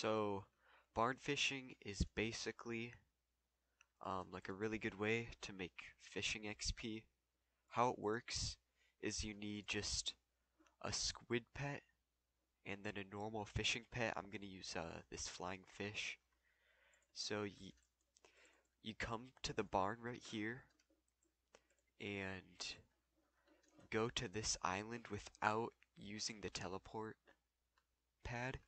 So, barn fishing is basically um, like a really good way to make fishing XP. How it works is you need just a squid pet and then a normal fishing pet. I'm gonna use uh, this flying fish. So you you come to the barn right here and go to this island without using the teleport pad.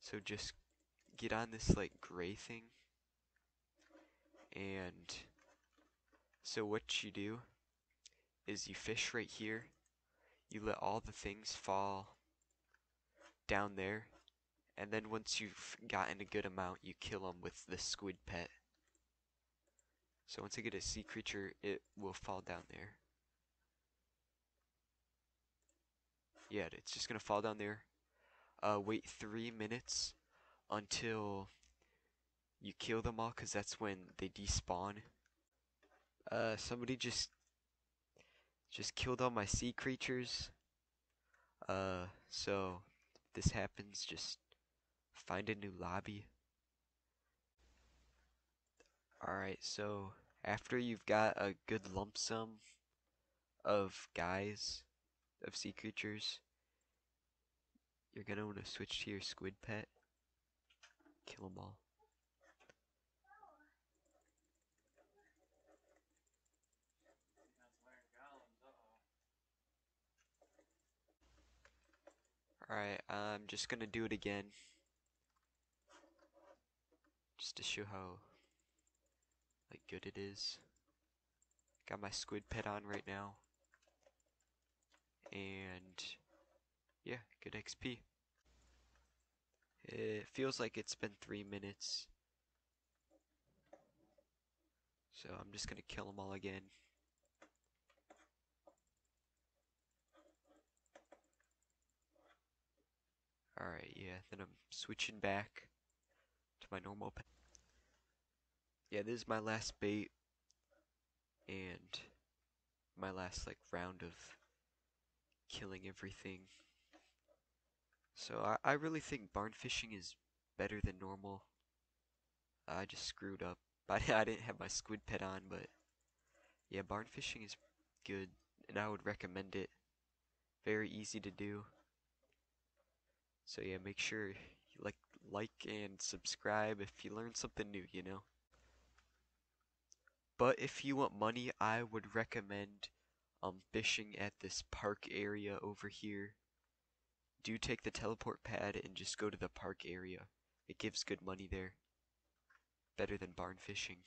So just get on this like gray thing. And so what you do is you fish right here. You let all the things fall down there. And then once you've gotten a good amount you kill them with the squid pet. So once I get a sea creature it will fall down there. Yeah it's just gonna fall down there uh, wait three minutes until you kill them all because that's when they despawn. Uh, somebody just just killed all my sea creatures. Uh, so if this happens, just find a new lobby. Alright, so after you've got a good lump sum of guys, of sea creatures, you're gonna want to switch to your squid pet. Kill them all. Alright, I'm just gonna do it again. Just to show how like good it is. Got my squid pet on right now. And yeah, good XP. It feels like it's been three minutes. So I'm just gonna kill them all again. Alright, yeah, then I'm switching back to my normal. Yeah, this is my last bait and my last like round of killing everything. So I, I really think barn fishing is better than normal. I just screwed up. I, I didn't have my squid pet on, but yeah, barn fishing is good and I would recommend it. Very easy to do. So yeah, make sure you like like and subscribe if you learn something new, you know. But if you want money, I would recommend um fishing at this park area over here. Do take the teleport pad and just go to the park area. It gives good money there. Better than barn fishing.